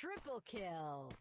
Triple kill!